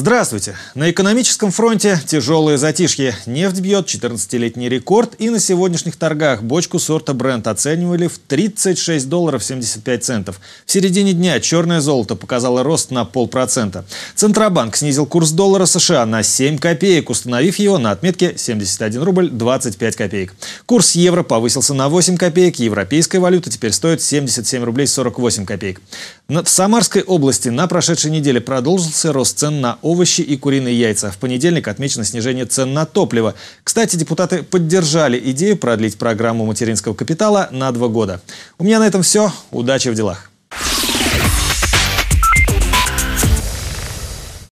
Здравствуйте! На экономическом фронте тяжелые затишье. Нефть бьет 14-летний рекорд, и на сегодняшних торгах бочку сорта Brent оценивали в 36 долларов 75 центов. В середине дня черное золото показало рост на полпроцента. Центробанк снизил курс доллара США на 7 копеек, установив его на отметке 71 рубль 25 копеек. Курс евро повысился на 8 копеек, европейская валюта теперь стоит 77 рублей 48 копеек. В Самарской области на прошедшей неделе продолжился рост цен на овощи и куриные яйца. В понедельник отмечено снижение цен на топливо. Кстати, депутаты поддержали идею продлить программу материнского капитала на два года. У меня на этом все. Удачи в делах.